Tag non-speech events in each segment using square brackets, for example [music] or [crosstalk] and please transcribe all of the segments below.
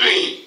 [coughs]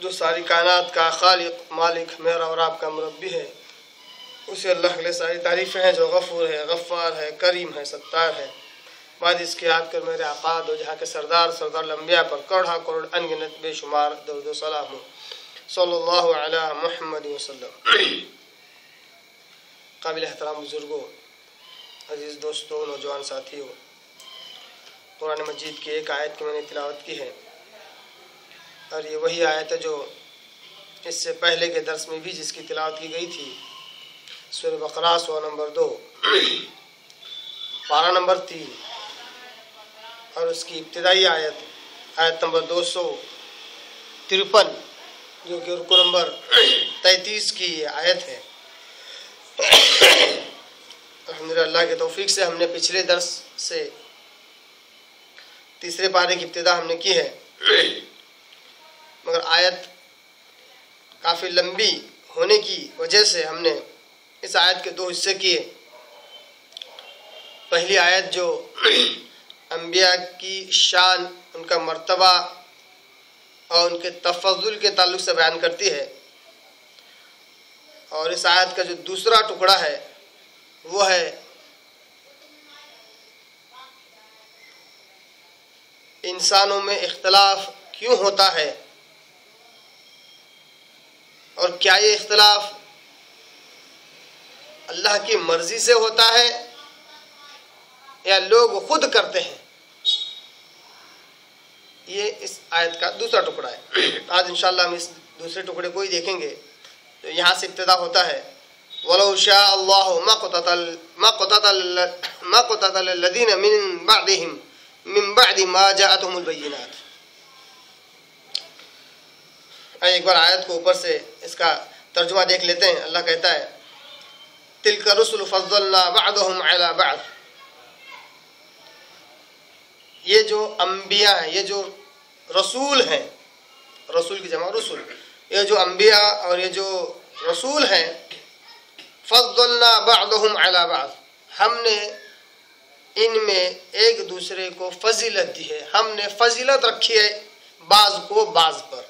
जो सारी कायनात का खालिक मालिक, मेरा और आपका मुरबी है, उसे अल्लाह के लिए सारी तारीफ़ें हैं, जो गफूर है गफ़ार है, करीम है, सत्तार है। बाद इसके याद कर मेरे आका दो जहाँ के सरदार सरदार लम्बिया पर करोड़ा करोड़ अनगिनत बेशुमार दर्द सलाम हो। सल्लल्लाहु अला मुहम्मद वसल्लम काबिल एहतराम बुज़ुर्गों, अज़ीज़ दोस्तों, नौजवान साथियों, कुरान मजीद की एक आयत की मैंने तिलावत की है। और ये वही आयत है जो इससे पहले के दर्स में भी जिसकी तिलावत की गई थी। सुर बकरा, सो नंबर दो। पारा नंबर तीन। और उसकी इब्तदाई आयत आयत नंबर दो सौ तिरपन, जो कि रुको नंबर तैतीस की आयत है। अल्लाह के तौफीक से हमने पिछले दर्स से तीसरे पारे की इब्तदा हमने की है। मगर आयत काफ़ी लंबी होने की वजह से हमने इस आयत के दो हिस्से किए। पहली आयत जो [clears throat] अम्बिया की शान, उनका मर्तबा और उनके तफजुल के ताल्लुक से बयान करती है। और इस आयत का जो दूसरा टुकड़ा है, वो है इंसानों में इख्तलाफ क्यों होता है? और क्या ये इख्तलाफ अल्लाह की मर्ज़ी से होता है या लोग खुद करते हैं? ये इस आयत का दूसरा टुकड़ा है। आज इंशाल्लाह हम इस दूसरे टुकड़े को ही देखेंगे। तो यहाँ से इब्तदा होता है, वलो शाह अल्लाह मक़तलदीन मिन बादिहिम मिन बादि मा जाअतहुमुल बय्यिनात एक बार आयत को ऊपर से इसका तर्जुमा देख लेते हैं, अल्लाह कहता है तिल का रसुल बाद ये जो अम्बिया हैं, ये जो रसूल हैं, रसूल की जमा रसूल, ये जो अम्बिया और ये जो रसूल हैं फजलना बादहुम अला बाद हमने इनमें एक दूसरे को फजीलत दी है, हमने फजीलत रखी है बाज को बाज पर।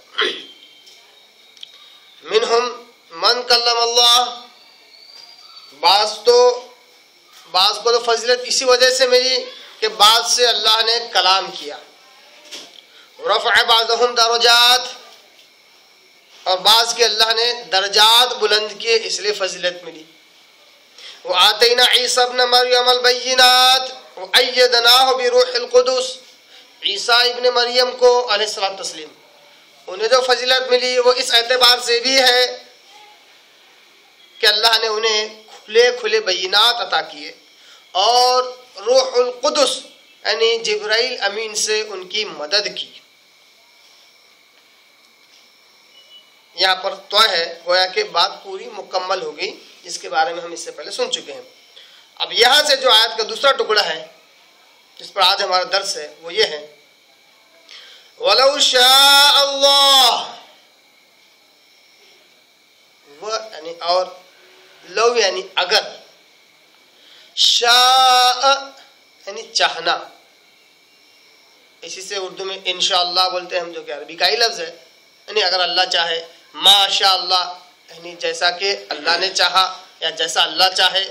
मिनहुम मन कल्लम अल्लाह। बाज तो बाज को तो फजीलत इसी वजह से मिली कि बाज से अल्लाह ने कलाम किया। रफ़ बाज़हम दरजात। और बाज के अल्लाह ने दर्जात बुलंद किए, इसलिए फजीलत मिली। वो आते ना ईसब न मरियम अलबैनात अयदनाह बिरूहकुदस ईसा इब्न मरियम को अलैहिस्सलाम तस्लीम उन्हें जो फजीलत मिली, वो इस एतबार से भी है कि अल्लाह ने उन्हें खुले खुले बैनात अता किए। और रूहुल यानी जब्राइल अमीन से उनकी मदद की। यहाँ पर तो है, गोया कि बात पूरी मुकम्मल हो गई। जिसके बारे में हम इससे पहले सुन चुके हैं। अब यहाँ से जो आयत का दूसरा टुकड़ा है, जिस पर आज हमारा दर्स है, वो ये है वलौ अल्लाह। और लव यानी अगर। शाह यानी चाहना। इसी से उर्दू में इनशाला बोलते हैं हम जो कि अरबी का ही लफ्ज़ है। यानी अगर अल्लाह चाहे माशा यानी जैसा कि अल्लाह ने चाहा, या जैसा अल्लाह चाहे।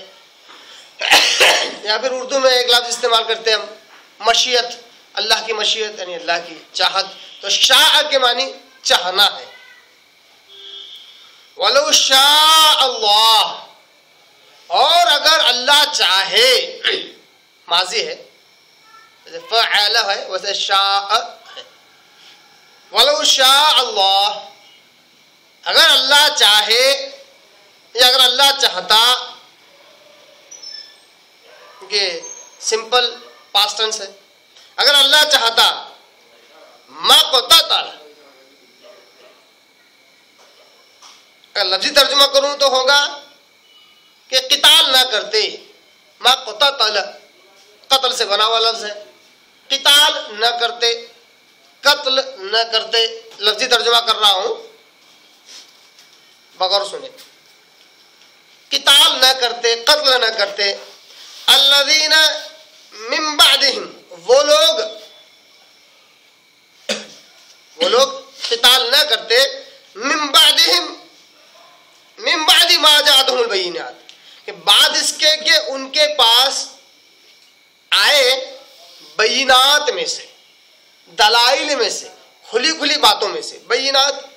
[coughs] या फिर उर्दू में एक लफ्ज़ इस्तेमाल करते हैं हम, मशीयत। अल्लाह की मशीयत यानी अल्लाह की चाहत। तो शाह के मानी चाहना है। वलो शाह अल्लाह। और अगर अल्लाह चाहे, [clears throat] माजी है। जैसे फ़ैल है, वैसे शाह है। वलो शाह अल्लाह। अगर अल्लाह चाहे, या अगर अल्लाह चाहता कि सिंपल पास्ट टेंस है। अगर अल्लाह चाहता, मा ताला अगर लफ्जी तर्जुमा करूँ तो होगा कि किताल ना करते, माँ कोता तल। कत्ल से बना हुआ लफ्ज है। किताल न करते, कत्ल न करते, लफ्जी तर्जुमा कर रहा हूँ। बगौर सुने। किताल न करते, कत्ल न करते। अल्लादीन मिम्बादिहिम वो लोग वो लोग किताल न करते मिम्बादी बयिनात, कि बाद इसके, कि उनके पास आए बैनात में से, दलाइल में से, खुली खुली बातों में से। बैनात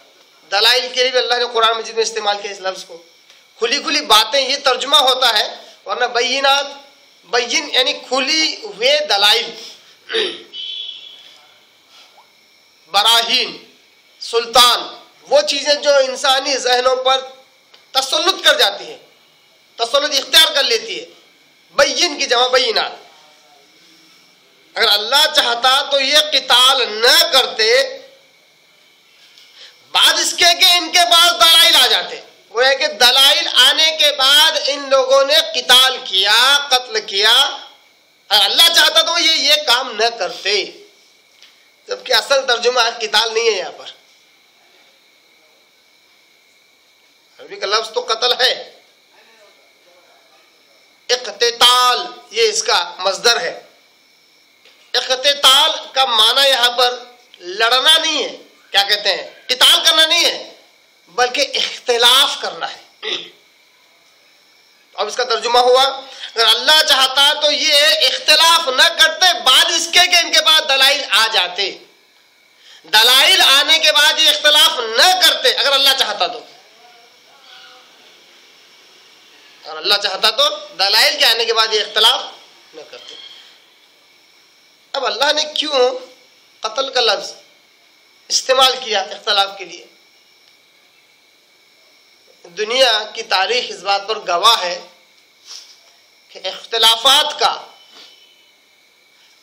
दलाइल के लिए भी अल्लाह ने कुरान मजिद में इस्तेमाल किया इस लफ्ज़ को। खुली खुली बातें, ये तर्जुमा होता है, वरना बैनात बैन यानी खुली हुए दलाइल। बराहीन, सुल्तान, वो चीज़ें जो इंसानी जहनों पर तसलुत कर जाती हैं तसलुत इख्तियार कर लेती है बैन की जमा बैनात अगर अल्लाह चाहता तो ये किताल न करते, बाद इसके के इनके पास दलाइल आ जाते। वो है कि दलाइल आने के बाद इन लोगों ने किताल किया, कत्ल किया अल्लाह चाहता तो ये ये काम न करते। जबकि असल तर्जुमा किताल नहीं है यहाँ पर। अरबी का लफ्ज तो कत्ल है। इकताल ये इसका मजदर है। इकताल का माना यहाँ पर लड़ना नहीं है। क्या कहते हैं? किताल करना नहीं है, बल्कि इख्तलाफ करना है। अब इसका तर्जुमा हुआ। अगर अल्लाह चाहता तो ये इख्तलाफ न करते, बाद इसके के इनके पास दलाइल आ जाते। दलाइल आने के बाद ये इख्तलाफ न करते, अगर अल्लाह चाहता तो। और अल्लाह चाहता तो दलाइल के आने के बाद ये इख्तलाफ न करते। अब अल्लाह ने क्यों कत्ल का लफ्ज इस्तेमाल किया इख्तलाफ के लिए? दुनिया की तारीख इस बात पर गवाह है कि इख्तलाफात का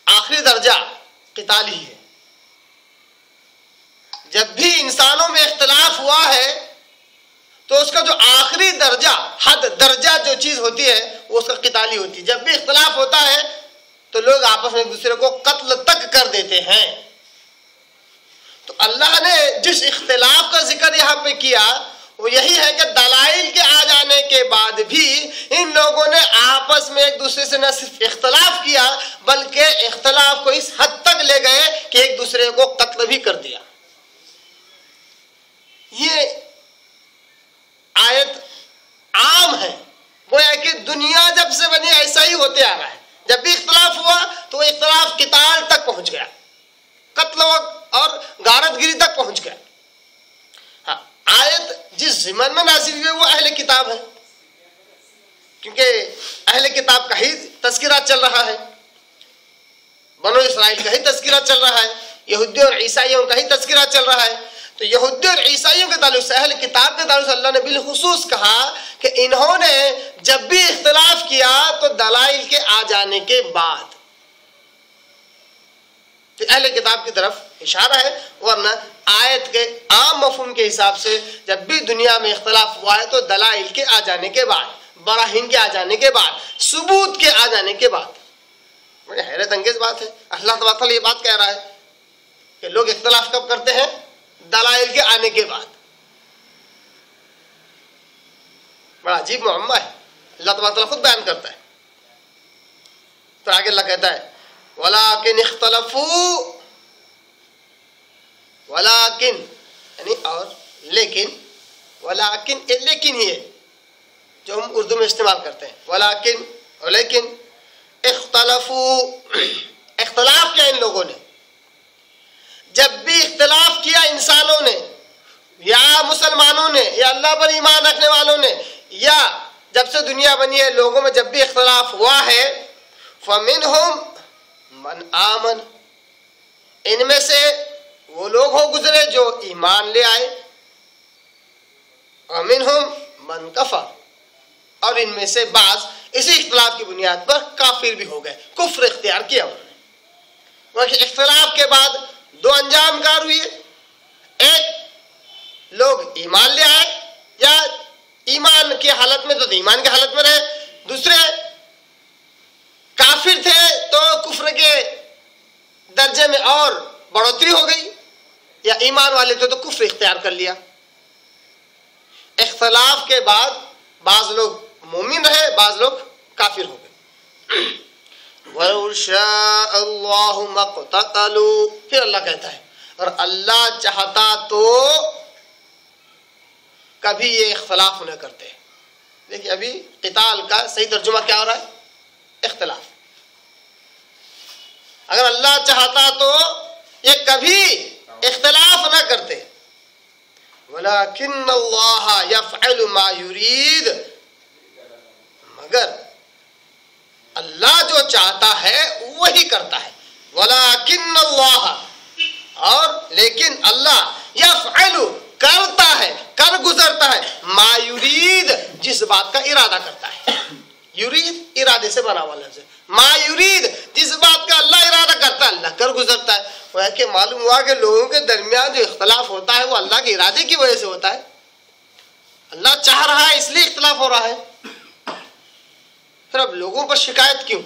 आखिरी दर्जा किताल ही जब भी इंसानों में इख्तलाफ हुआ है तो उसका जो आखिरी दर्जा, हद, दर्जा जो चीज़ होती है, वो उसका किताली होती है। जब भी इख्तलाफ होता है तो लोग आपस में एक दूसरे को कत्ल तक कर देते हैं। तो अल्लाह ने जिस इख्तलाफ का ज़िक्र यहाँ पे किया, वो यही है कि दलाइल के आ जाने के बाद दूसरे से न सिर्फ़ इख्तलाफ किया, बल्कि इख्तलाफ को इस हद तक ले गए कि एक दूसरे को कत्ल भी कर दिया। ये आयत आम है। वो है कि दुनिया जब से बनी ऐसा ही होते आ रहा है। जब भी इख्तलाफ हुआ तो इख्तलाफ किताल तक पहुँच गया। कत्ल और गारतगिरी तक पहुँच गया। हाँ आयत जिस जिमन में नाजिल हुई, वो अहले किताब है। क्योंकि अहले किताब का ही तस्करा चल रहा है। बनो इसराइल का ही तस्करा चल रहा है। यहूदी और ईसाइयों का ही तस्करा चल रहा है। तो यहूदी और ईसाइयों के ताल्लुक से, अहल किताब के ताल्लुक से अल्लाह ने बिलखसूस कहा कि इन्होंने जब भी इख्तलाफ किया तो दलाइल के आ जाने के बाद। तो अहल किताब की तरफ़ इशारा है, वरना आयत के आम मफहम के हिसाब से जब भी दुनिया में इख्तलाफ हुआ है तो दलाइल के आ जाने के बाद। बराहीन के आ जाने के बाद, सबूत के आ जाने के बाद। बड़ी हैरत अंगेज बात है। अल्लाह तबाला ये बात कह रहा है कि लोग इख्तलाफ कब करते हैं? दलाइल के आने के बाद। बड़ा अजीब मुअम्मा है। अल्लाह तबारा खुद बयान करता है। तो आगे अल्लाह कहता है, वलाकिन इख्तलफू, वलाकिन, यानी और, लेकिन, वलाकिन लेकिन ही है। उर्दू में इस्तेमाल करते हैं। वलाकिन, लेकिन, इख्तलफू, इख्तलाफ किया इन लोगों ने। जब भी इख्तलाफ किया इंसानों ने, या मुसलमानों ने, या अल्लाह पर ईमान रखने वालों ने, या जब से दुनिया बनी है, लोगों में जब भी इख्तलाफ हुआ है फमिन हम मन आमन। इनमें से वो लोग हो गुजरे जो ईमान ले आए। अमिन हम मन कफा और इनमें से बाज इसी इख्तलाफ की बुनियाद पर काफिर भी हो गए। कुफ्र इख्तियार किया उन्होंने। इख्तलाफ के बाद दो अंजाम कार हुए। एक, लोग ईमान ले आए, या ईमान की हालत में तो ईमान की हालत में रहे। दूसरे, काफिर थे तो कुफ्र के दर्जे में और बढ़ोतरी हो गई, या ईमान वाले थे तो कुफ्र इख्तियार कर लिया। इख्तलाफ के बाद बाज लोग मोमिन रहे बाज लोग काफिर हो गए। फिर अल्लाह कहता है और अल्लाह चाहता तो कभी ये इख्तलाफ न करते। देखिए, अभी किताल का सही तर्जुमा क्या हो रहा है? इख्तलाफ। अगर अल्लाह चाहता तो ये कभी इख्तलाफ न करते। वलाकिन मा युरीद। मगर अल्लाह जो चाहता है, वही करता है। वलाकिन और लेकिन अल्लाह यफअलु, करता है, कर गुजरता है। मायूरीद जिस बात का इरादा करता है। युरीद, इरादे से बना हुआ लफ्ज मायूरीद जिस बात का अल्लाह इरादा करता है अल्लाह कर गुजरता है। वह के मालूम हुआ कि लोगों के दरमियान जो इख्तलाफ होता है, वो अल्लाह के इरादे की वजह से होता है। अल्लाह चाह रहा है, इसलिए इख्तलाफ हो रहा है। फिर लोगों पर शिकायत क्यों?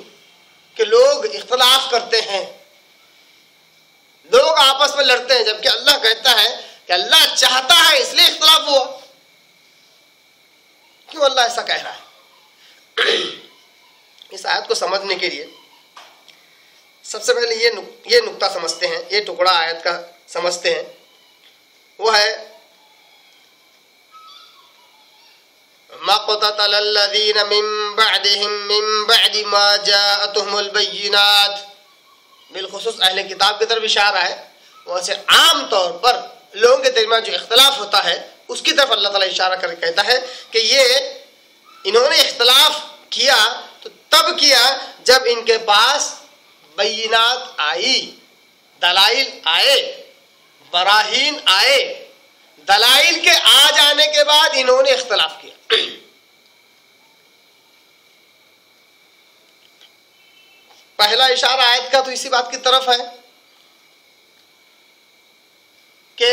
कि लोग इख्तलाफ करते हैं। लोग आपस में लड़ते हैं जबकि अल्लाह कहता है कि अल्लाह चाहता है इसलिए इख्तलाफ हुआ। क्यों अल्लाह ऐसा कह रहा है? [clears throat] इस आयत को समझने के लिए सबसे पहले ये नुक, ये नुक्ता समझते हैं ये टुकड़ा आयत का समझते हैं। वो है मक़तलल्लज़ीन मिन बअदिहिम मिन बअदि मा जाअतहुमुल बिलखसूस अहले किताब की तरफ़ इशारा है वैसे आम तौर पर लोगों के दरमियान जो इख्तलाफ होता है उसकी तरफ़ अल्लाह ताला इशारा करके कहता है कि ये इन्होंने इख्तलाफ किया तो तब किया जब इनके पास बैनात आई दलाइल आए बराहीन आए दलाइल के आ जाने के बाद इन्होंने इख्तलाफ किया पहला इशारा आयत का तो इसी बात की तरफ़ है कि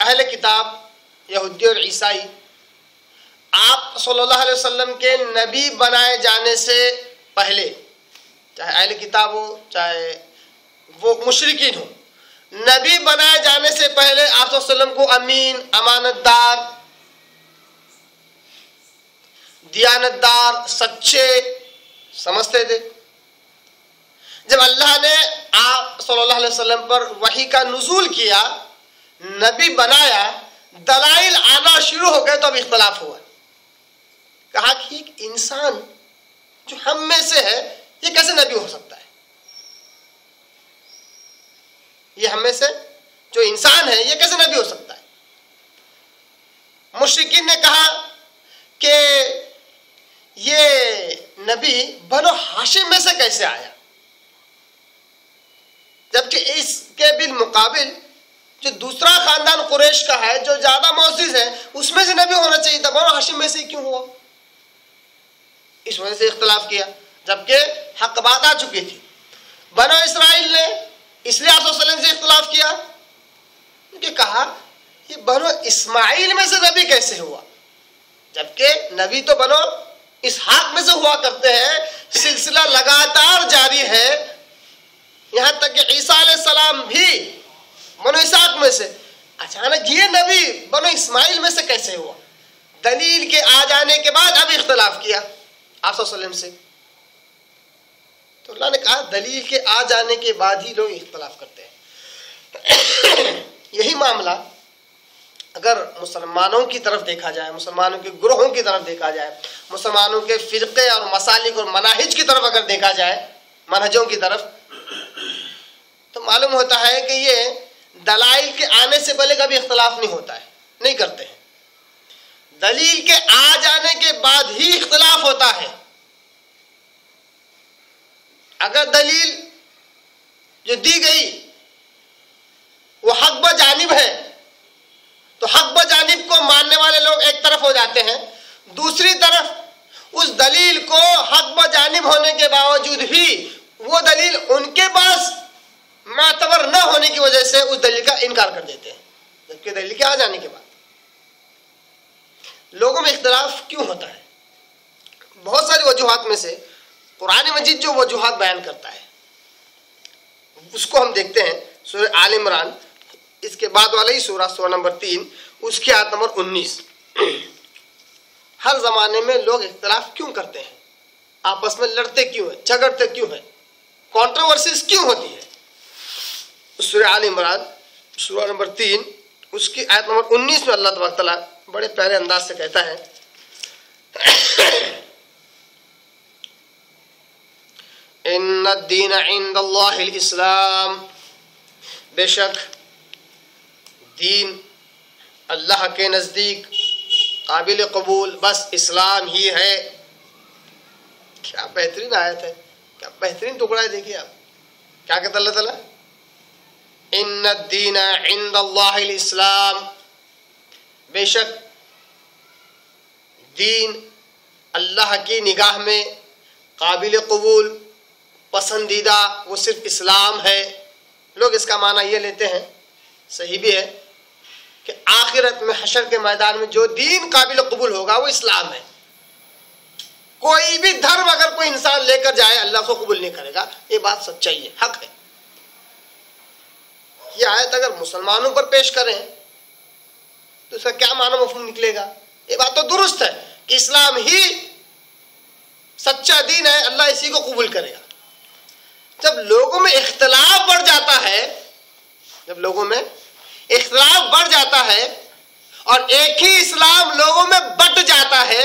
अहल किताब यहूदी और ईसाई, आप सल्लल्लाहु अलैहि वसल्लम के नबी बनाए जाने से पहले, चाहे अहल किताब हो, चाहे वो मुशरकिन हो, नबी बनाए जाने से पहले आप वसल्लम को अमीन, अमानतदार, दियानतदार, सच्चे समझते थे। जब अल्लाह ने आप सल्लल्लाहु अलैहि वसल्लम पर वही का नजूल किया, नबी बनाया, दलाइल आना शुरू हो गए तो अब इख्तलाफ हुआ। कहा कि एक इंसान जो हम में से है, ये कैसे नबी हो सकता है? ये हम में से जो इंसान है, ये कैसे नबी हो सकता है? मुश्किन ने कहा कि ये नबी बनो हाशिम में से कैसे आया? जबकि इसके बिल मुकाबिल जो दूसरा खानदान कुरेश का है, जो ज़्यादा मोजिज है, उसमें से नबी होना चाहिए था। बनो हाशिम में से क्यों हुआ? इस वजह से इख्तलाफ किया, जबकि हक बात आ चुकी थी। बनो इसराइल ने इसलिए आप से इख्तलाफ किया क्योंकि कहा ये बनो इस्माइल में से नबी कैसे हुआ? जबकि नबी तो बनो इस हाथ में से हुआ करते हैं, सिलसिला लगातार जारी है। यहाँ तक कि ईसा सलाम भी मनो इसाक में से, अचानक ये नबी बनो इस्माइल में से कैसे हुआ? दलील के आ जाने के बाद अब इख्तलाफ किया, आप से। तो अल्लाह ने कहा, दलील के आ जाने के बाद ही लोग इख्तलाफ करते हैं। [coughs] यही मामला अगर मुसलमानों की तरफ़ देखा जाए, मुसलमानों के ग्रोहों की तरफ़ देखा जाए, मुसलमानों के फ़िरक़े और मसालिक और मनाहिज की तरफ़ अगर देखा जाए, मनहजों की तरफ़ तो मालूम होता है कि ये दलाइल के आने से पहले कभी इख्तलाफ नहीं होता है, नहीं करते हैं। दलील के आ जाने के बाद ही इख्तलाफ होता है। अगर दलील जो दी गई, वो हक ब जानब है तो हक ब जानब को मानने वाले लोग एक तरफ़ हो जाते हैं, दूसरी तरफ़ उस दलील को हक ब जानब होने के बावजूद भी वो दलील उनके पास मातवर न होने की वजह से उस दलील का इनकार कर देते हैं। जबकि दलील के आ जाने के बाद लोगों में इख्तलाफ क्यों होता है? बहुत सारी वजूहत में से कुरान मजीद जो वजूहत बयान करता है, उसको हम देखते हैं सूर्य आल इमरान इसके बाद वाला ही सूरा सूरा नंबर तीन, उसकी आयत नंबर उन्नीस। [clears throat] हर ज़माने में लोग इख्तलाफ क्यों करते हैं? आपस में लड़ते क्यों है? झगड़ते क्यों है? कॉन्ट्रोवर्सीज क्यों होती है? सूर्य आल इमरान सूरा नंबर तीन, उसकी आयत नंबर उन्नीस में अल्लाह तला बड़े प्यारे अंदाज से कहता है [clears throat] इन इस्लाम। बेशक दीन, अल्लाह के नज़दीक, काबिल कबूल, बस इस्लाम ही है। क्या बेहतरीन आयत है, क्या बेहतरीन टुकड़ा है देखिए आप। क्या कहता अल्लाह ताला? इन दीन इन इस्लाम। बेशक दीन अल्लाह की निगाह में काबिल कबूल, पसंदीदा वो सिर्फ़ इस्लाम है। लोग इसका माना ये लेते हैं, सही भी है। कि आखिरत में हशर के मैदान में जो दीन काबिल कबूल होगा वो इस्लाम है। कोई भी धर्म अगर कोई इंसान लेकर जाए, अल्लाह को कबूल नहीं करेगा। ये बात सच्चाई है, हक है। ये आयत अगर मुसलमानों पर पेश करें तो इसका क्या माना मफहूम निकलेगा? ये बात तो दुरुस्त है कि इस्लाम ही सच्चा दीन है, अल्लाह इसी को कबूल करेगा। जब लोगों में इख्तलाफ बढ़ जाता है, जब लोगों में इख्तलाफ बढ़ जाता है और एक ही इस्लाम लोगों में बट जाता है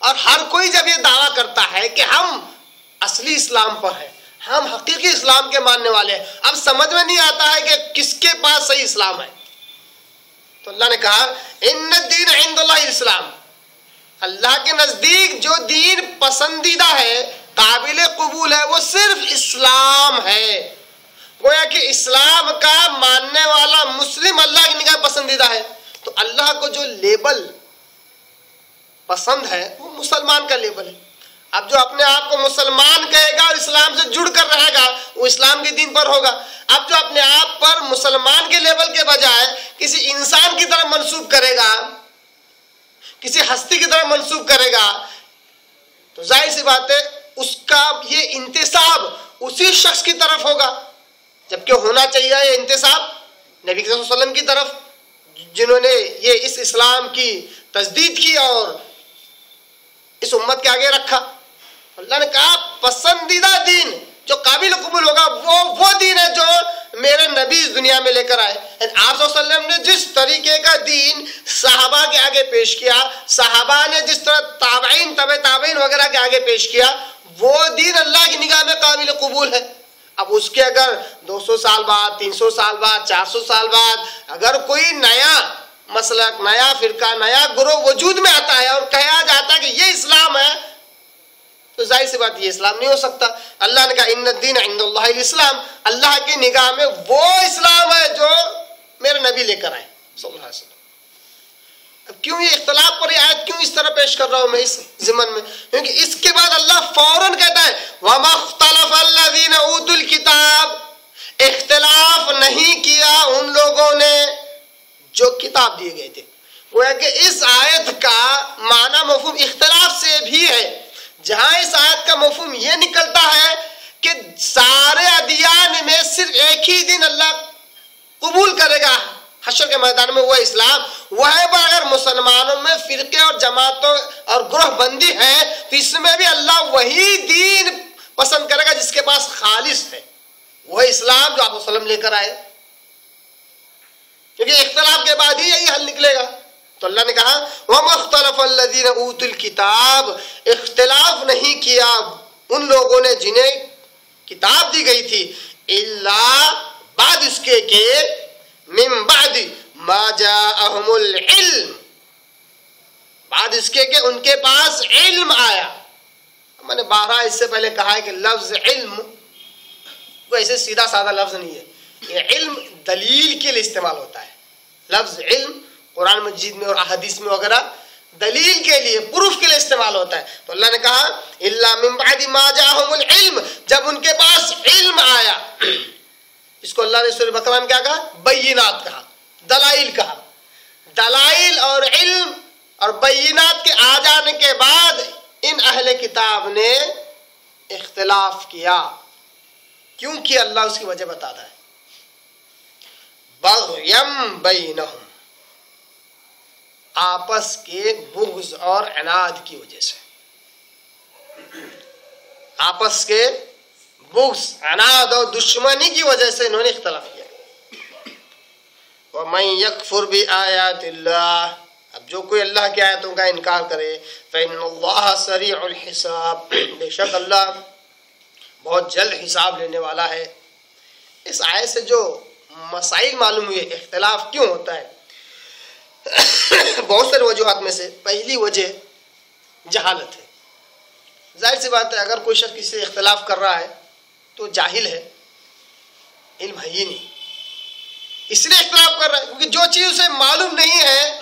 और हर कोई जब ये दावा करता है कि हम असली इस्लाम पर है, हम हकीकी इस्लाम के मानने वाले हैं, अब समझ में नहीं आता है कि किसके पास सही इस्लाम है। तो अल्लाह ने कहा इन दीन इस्लाम। अल्लाह के नज़दीक जो दीन पसंदीदा है काबिल कबूल है, वो सिर्फ़ इस्लाम है। गोया कि इस्लाम का मानने वाला मुस्लिम अल्लाह की निगाह पसंदीदा है। तो अल्लाह को जो लेबल पसंद है, वो मुसलमान का लेबल है। अब जो अपने आप को मुसलमान कहेगा और इस्लाम से जुड़ कर रहेगा, वो इस्लाम के दिन पर होगा। अब जो अपने आप पर मुसलमान के लेवल के बजाय किसी इंसान की तरह मंसूब करेगा, किसी हस्ती की तरह मंसूब करेगा तो ज़ाहिर सी बात है, उसका ये इंतसाब उसी शख्स की तरफ़ होगा। जबकि होना चाहिए ये इंतसाब? नबी वसल्लम की तरफ़, जिन्होंने ये इस इस्लाम की तस्दीद की और इस उम्मत के आगे रखा। अल्लाह ने कहा, पसंदीदा दीन जो काबिल कबूल होगा, वो वो दीन है जो मेरे नबी इस दुनिया में लेकर आए। आप ने जिस तरीके का दीन साहबा के आगे पेश किया, साहबा ने जिस तरह ताबीन तब ताबीन वगैरह के आगे पेश किया, वो दीन अल्लाह की निगाह में काबिल कबूल है। अब उसके अगर 200 साल बाद 300 साल बाद 400 साल बाद अगर कोई नया मसलक नया फिरका, नया गुरु वजूद में आता है और कहा जाता है कि ये इस्लाम है तो ज़ाहिर सी बात, ये इस्लाम नहीं हो सकता। अल्लाह ने कहा दीन इस्लाम। अल्लाह की निगाह में वो इस्लाम है जो मेरे नबी लेकर आए अब क्यों ये इख्तलाफ पर आयत क्यों इस तरह पेश कर रहा हूँ मैं इस जिमन में? क्योंकि इसके बाद अल्लाह फ़ौरन कहता है वमख्तलफीन किताब। इख्तलाफ नहीं किया उन लोगों ने जो किताब दिए गए थे। वो कि इस आयत का माना मफहूम इख्तलाफ से भी है। जहाँ इस आयत का मफहूम यह निकलता है कि सारे अदियान में सिर्फ़ एक ही दिन अल्लाह कबूल करेगा। हशर के मैदान में वो इस्लाम, वह पर अगर मुसलमानों में फिरके और जमातों और ग्रोह बंदी है तो इसमें भी अल्लाह वही दीन पसंद करेगा जिसके पास खालिश है। वह इस्लाम जो आप लेकर आए। क्योंकि इख्तलाफ के बाद ही यही हल निकलेगा। तो अल्लाह ने कहा, वह वमख्तलफीन ऊतुल किताब। इख्तलाफ नहीं किया उन लोगों ने जिन्हें किताब दी गई थी, इल्ला बाद इसके के मिम बाद माजा अहमुल इल्म। बाद इसके के उनके पास इल्म आया। मैंने बारह इससे पहले कहा है कि लफ्ज इल्म, वो ऐसे सीधा साधा लफ्ज नहीं है। ये इल्म दलील के लिए इस्तेमाल होता है। लफ्ज इल्म कुरान मजीद में और अहदीस में वगैरह दलील के लिए, प्रूफ के लिए इस्तेमाल होता है। तो अल्लाह ने कहा इल्म। जब उनके पास इल्म आया इसको अल्लाह ने सूर्य बकरा में क्या कहा? बैनात कहा। दलाइल कहा। दलाइल और इल्म और बैनात के आ जाने के बाद इन अहले किताब ने इख्तलाफ किया। क्योंकि अल्लाह उसकी वजह बताता है। बगयम बैनहुम आपस के बुग्ज और अनाद की वजह से। आपस के बुग्स अनाद और दुश्मनी की वजह से इन्होंने इख्तलाफ किया। मैं यकफुर भी आयात अब जो कोई अल्लाह की आयतों का इनकार करे सरी हिसाब। बेशक अल्लाह बहुत जल्द हिसाब लेने वाला है। इस आय से जो मसाइल मालूम हुए, इख्तलाफ क्यों होता है? बहुत सारी वजूहत में से पहली वजह जहालत है। ज़ाहिर सी बात है, अगर कोई शख्स किसी से इख्तलाफ कर रहा है तो जाहिल है। इल्म है ही नहीं। इसलिए इख्तलाफ कर रहा है, क्योंकि जो चीज़ उसे मालूम नहीं है,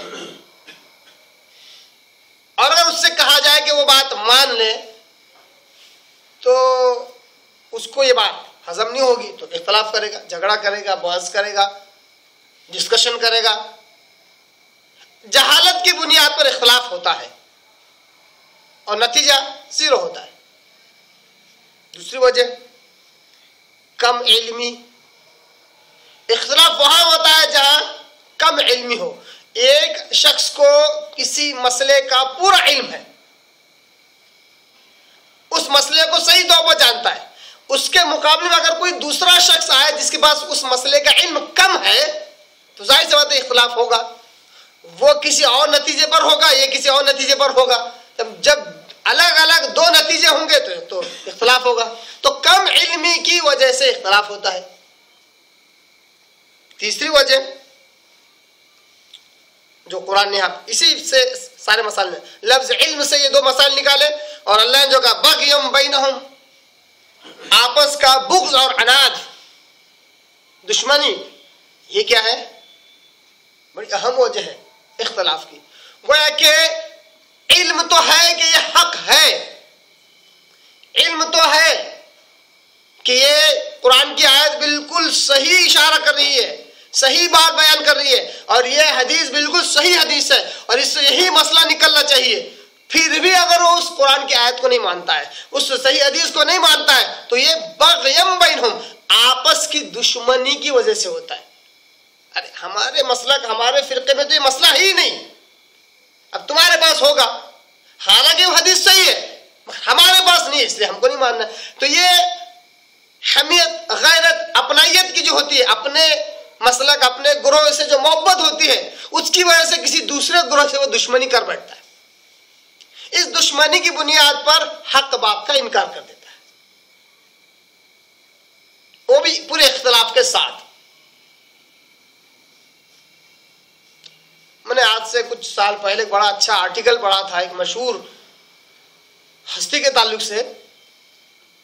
और अगर उससे कहा जाए कि वो बात मान ले तो उसको ये बात हजम नहीं होगी तो इख्तलाफ करेगा, झगड़ा करेगा, बहस करेगा डिस्कशन करेगा। जहालत की बुनियाद पर इख्तलाफ होता है, और नतीजा ज़ीरो होता है। दूसरी वजह कम इल्मी। इख्तलाफ वहाँ होता है जहाँ कम इल्मी हो। एक शख्स को किसी मसले का पूरा इल्म है। उस मसले को सही तौर पर जानता है। उसके मुकाबले में अगर कोई दूसरा शख्स आए जिसके पास उस मसले का इल्म कम है तो ज़ाहिर सी बात है इख्तलाफ होगा। वो किसी और नतीजे पर होगा, ये किसी और नतीजे पर होगा। जब अलग अलग दो नतीजे होंगे तो तो इख्तलाफ होगा। तो कम इल्मी की वजह से इख्तलाफ होता है। तीसरी वजह, जो कुरान ने आप, इसी से सारे मसाल लफ्ज इल्म से ये दो मसाल निकाले और अल्लाह ने जो कहा बग यम बैन आपस का बुग्ज और अनाज। दुश्मनी, ये क्या है? बड़ी अहम वजह है इख्तलाफ की। गोया कि इल्म तो है कि ये हक है। इल्म तो है कि ये कुरान की आयत बिल्कुल सही इशारा कर रही है, सही बात बयान कर रही है, और ये हदीस बिल्कुल सही हदीस है, और इससे यही मसला निकलना चाहिए। फिर भी अगर वो उस कुरान की आयत को नहीं मानता है, उस सही हदीस को नहीं मानता है तो ये बगयम बैन आपस की दुश्मनी की वजह से होता है। अरे, हमारे मसला, हमारे फिरके में तो ये मसला ही नहीं। अब तुम्हारे पास होगा। हालाँकि वो हदीस सही है हमारे पास नहीं इसलिए हमको नहीं मानना। तो ये हमियत गैरत अपनाइत की जो होती है, अपने मसलक, अपने ग्रोह से जो मोहब्बत होती है, उसकी वजह से किसी दूसरे ग्रोह से वो दुश्मनी कर बैठता है। इस दुश्मनी की बुनियाद पर हक बात का इनकार कर देता है। वो भी पूरे इख्तलाफ के साथ। मैंने आज से कुछ साल पहले बड़ा अच्छा आर्टिकल पढ़ा था, एक मशहूर हस्ती के ताल्लुक से।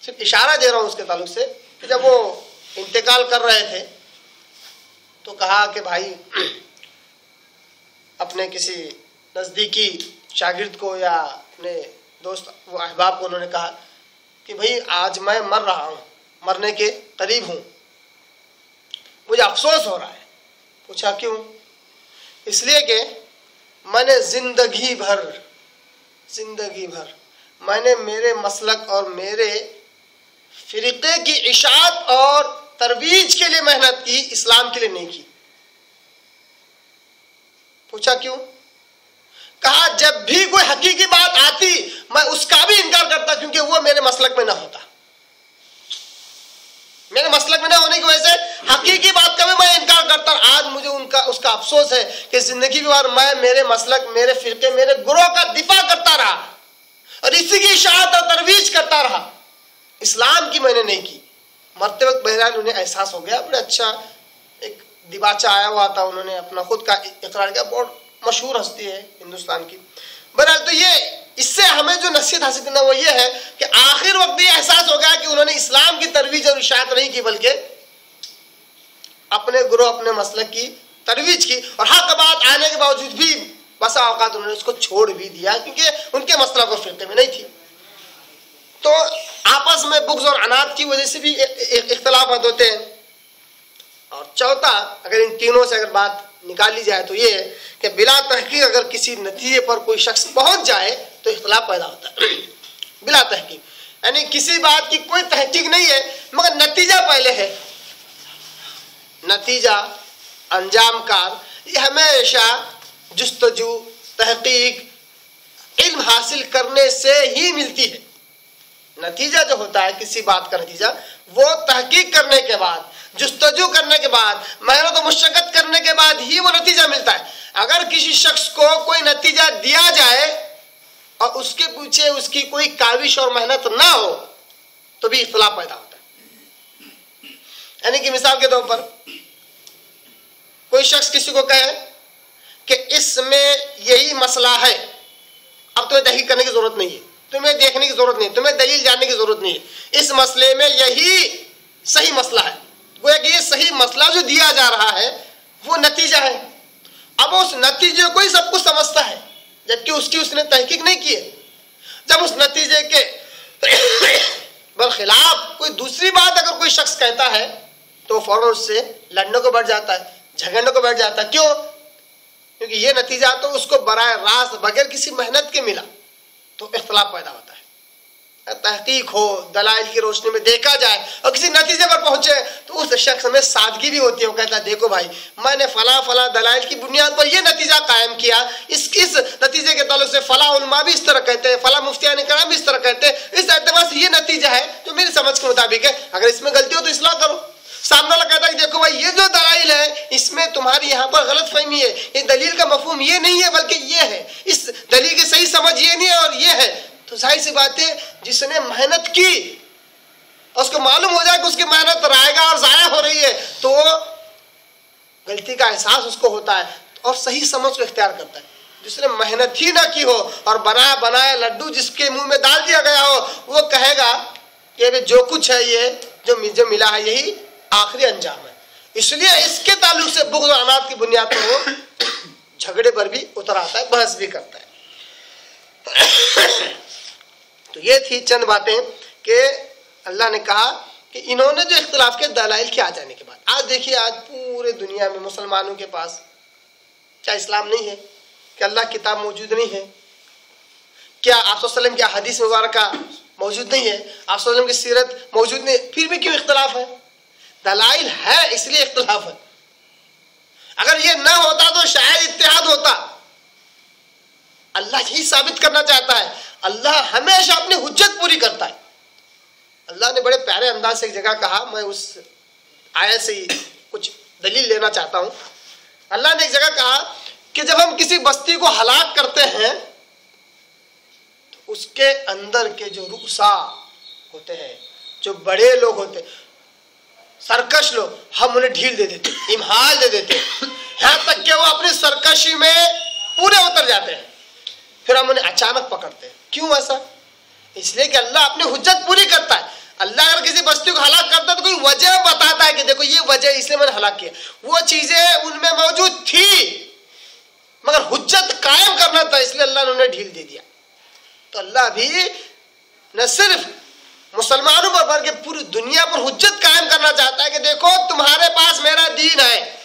सिर्फ़ इशारा दे रहा हूँ उसके ताल्लुक से कि जब वो इंतकाल कर रहे थे तो कहा कि भाई, अपने किसी नज़दीकी शागिर्द को या अपने दोस्त, वो अहबाब को उन्होंने कहा कि भाई, आज मैं मर रहा हूँ, मरने के करीब हूँ। मुझे अफसोस हो रहा है। पूछा, क्यों? इसलिए कि मैंने ज़िंदगी भर ज़िंदगी भर मैंने मेरे मसलक और मेरे फ़िरक़े की इशात और तरवीज के लिए मेहनत की, इस्लाम के लिए नहीं की। पूछा क्यों? कहा, जब भी कोई हकीकी बात आती, मैं उसका भी इनकार करता क्योंकि वो मेरे मसलक में ना होता। मेरे मसलक में ना होने की वजह से हकीकी बात का भी मैं इनकार करता आज मुझे उनका, उसका अफसोस है कि ज़िंदगी बार मैं, मेरे मसलक, मेरे फिरके, मेरे गुरोह का दिफा करता रहा और इसी की इशात और तरवीज करता रहा। इस्लाम की मैंने नहीं की। मरते वक्त बहरहाल उन्हें एहसास हो गया, बड़ा अच्छा एक दिबाचा आया हुआ था उन्होंने अपना, खुद का इकरार किया, बहुत मशहूर हस्ती है हिंदुस्तान की। बहरहाल तो ये इससे हमें जो नसीहत हासिल करना वो ये है कि आखिर वक्त ये एहसास हो गया कि उन्होंने इस्लाम की तरवीज और इशात नहीं की, बल्कि अपने गुरु, अपने मसलक की तरवीज की। और हक बात आने के बावजूद भी बसा औकात उन्होंने उसको छोड़ भी दिया, क्योंकि उनके मसला को फिरते में नहीं थी। तो आपस में बुक्स और अनाथ की वजह से भी इख्तलाफ होते हैं। और चौथा, अगर इन तीनों से अगर बात निकाली जाए तो ये कि बिला तहकीक अगर किसी नतीजे पर कोई शख्स पहुँच जाए तो इख्तलाफ पैदा होता है। [clears throat] बिला तहकीक। यानी किसी बात की कोई तहकीक नहीं है, मगर नतीजा पहले है। नतीजा अंजाम कार ये हमेशा जस्तजू, तहकीक, इल्म हासिल करने से ही मिलती है। नतीजा जो होता है, किसी बात का नतीजा, वो तहकीक करने के बाद, जस्तजू करने के बाद, मेहनत मुशक्क़त करने के बाद ही वो नतीजा मिलता है। अगर किसी शख्स को कोई नतीजा दिया जाए और उसके पीछे उसकी कोई काविश और मेहनत ना हो तो भी इख्तलाफ पैदा होता है। यानी कि मिसाल के तौर पर, कोई शख्स किसी को कहे कि इसमें यही मसला है, अब तुम्हें दही करने की ज़रूरत नहीं है, तुम्हें देखने की ज़रूरत नहीं तुम्हें दलील जानने की ज़रूरत नहीं है। इस मसले में यही सही मसला है। गोया कि ये सही मसला जो दिया जा रहा है, वो नतीजा है। अब उस नतीजे को ही सब कुछ समझता है। जबकि उसकी उसने तहकीक नहीं की है। जब उस नतीजे के [coughs] बरखिलाफ कोई दूसरी बात अगर कोई शख्स कहता है तो फ़ौरन उससे लड़ने को बैठ जाता है, झगड़ने को बैठ जाता है। क्यों? क्योंकि ये नतीजा तो उसको बरए रास्त बगैर किसी मेहनत के मिला तो इख्तलाफ पैदा होता तहकीक हो, दलाइल की रोशनी में देखा जाए और किसी नतीजे पर पहुँचे तो उस शख्स में सादगी भी होती है। वो कहता है, देखो भाई, मैंने फला फला दलाइल की बुनियाद पर यह नतीजा कायम किया। इस इस नतीजे के तौर से फला उलमा भी इस तरह कहते हैं, फला मुफ्तिया कराम भी इस तरह कहते हैं। इस एतबार से ये नतीजा है, जो मेरी समझ के मुताबिक है। अगर इसमें गलती हो तो इसलाह करो। सामने वाला कहता है देखो भाई, ये जो दलाइल है, इसमें तुम्हारी यहाँ पर गलत फहमी है। ये दलील का मफहूम ये नहीं है, बल्कि ये है। इस दलील की सही समझ ये नहीं है और ये है। तो ज़ाहिर सी बात है, जिसने मेहनत की, उसको मालूम हो जाए कि उसकी मेहनत रायगा और ज़ाया हो रही है तो गलती का एहसास उसको होता है और सही समझ को इख्तियार करता है। जिसने मेहनत ही ना की हो और बनाया बनाया लड्डू जिसके मुँह में डाल दिया गया हो, वो कहेगा कि जो कुछ है ये, जो जो मिला है यही आखिरी अंजाम है। इसलिए इसके ताल्लुक से बुग अनाथ की बुनियाद पर वो झगड़े पर भी उतर आता है, बहस भी करता है। तो ये थी चंद बातें कि अल्लाह ने कहा कि इन्होंने जो इख्तलाफ के दलाइल के आ जाने के बाद। आज देखिए, आज पूरे दुनिया में मुसलमानों के पास क्या इस्लाम नहीं है? क्या अल्लाह किताब मौजूद नहीं है? क्या आप की हदीस मुबारक मौजूद नहीं है? आप की सीरत मौजूद नहीं फिर भी क्यों इख्तलाफ है? दलाइल है, इसलिए इख्तलाफ है। अगर ये ना होता तो शायद इतिहाद होता। अल्लाह यही साबित करना चाहता है। अल्लाह हमेशा अपनी हुज्जत पूरी करता है। अल्लाह ने बड़े प्यारे अंदाज से एक जगह कहा, मैं उस आयत से ही कुछ दलील लेना चाहता हूँ। अल्लाह ने एक जगह कहा कि जब हम किसी बस्ती को हलाक करते हैं तो उसके अंदर के जो रुसा होते हैं, जो बड़े लोग होते सरकश लोग, हम उन्हें ढील दे देते इमहाल दे देते यहाँ तक कि वो अपनी सरकशी में पूरे उतर जाते हैं। फिर हम उन्हें अचानक पकड़ते हैं। क्यों ऐसा इसलिए कि अल्लाह अपनी हुज्जत पूरी करता है। अल्लाह अगर किसी बस्ती को हलाक करता है तो कोई वजह बताता है कि देखो, ये वजह इसलिए मैंने हलाक किया। वो चीज़ें उनमें मौजूद थी, मगर हुज्जत कायम करना था, इसलिए अल्लाह ने उन्हें ढील दे दिया। तो अल्लाह भी न सिर्फ़ मुसलमानों पर, बल्कि पूरी दुनिया पर हुज्जत कायम करना चाहता है कि देखो, तुम्हारे पास मेरा दीन है।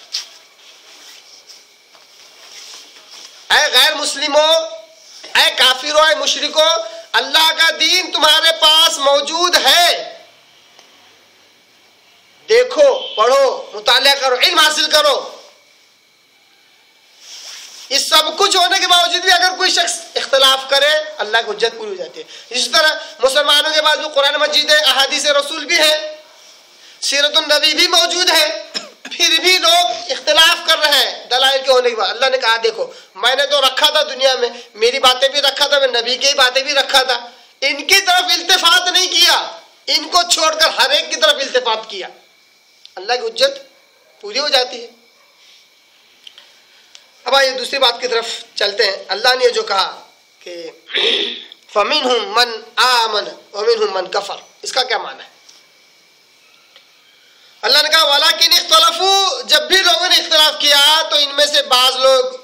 गैर मुस्लिमों ऐ काफिरों मुशरिकों, अल्लाह का दीन तुम्हारे पास मौजूद है। देखो, पढ़ो मुताल करो, इल्म हासिल करो। इस सब कुछ होने के बावजूद भी अगर कोई शख्स इख्तलाफ करे, अल्लाह की उज्जत पूरी हो जाती है। इसी तरह मुसलमानों के पास जो कुरान मजीद है अहादीस रसूल भी है सीरत नबी भी मौजूद है। फिर भी लोग इख्तलाफ कर रहे हैं, दलाइल के होने के बाद। अल्लाह ने कहा, देखो, मैंने तो रखा था दुनिया में, मेरी बातें भी रखा था, मैं नबी की बातें भी रखा था। इनकी तरफ़ इल्तफात नहीं किया, इनको छोड़कर हर एक की तरफ़ इल्तफात किया। अल्लाह की उज्जत पूरी हो जाती है। अब आइए दूसरी बात की तरफ़ चलते हैं। अल्लाह ने जो कहा कि [clears throat] फमीन मन आमन वमिन मन कफर इसका क्या माना है? अल्लाह ने कहा वाला किन इख्तलफू। जब भी लोगों ने इख्तलाफ किया तो इनमें से बाज लोग